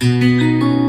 Música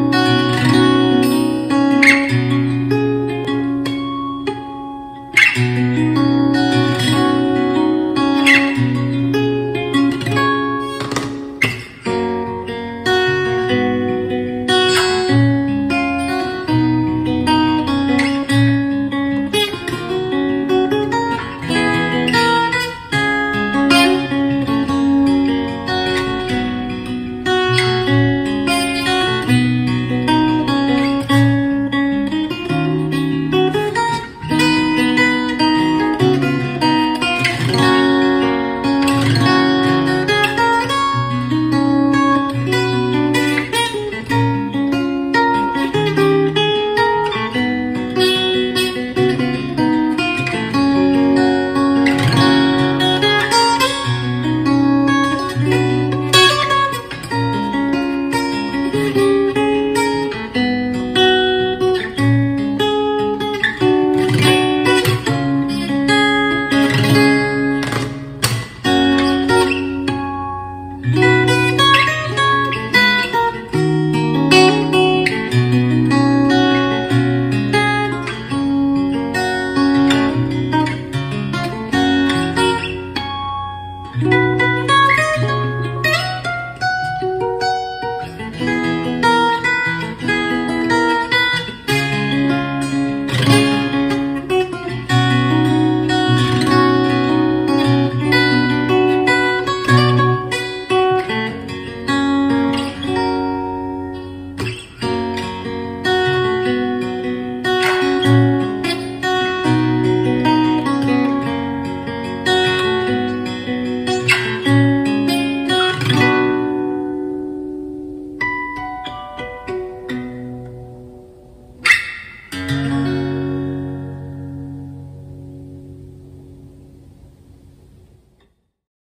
Thank you.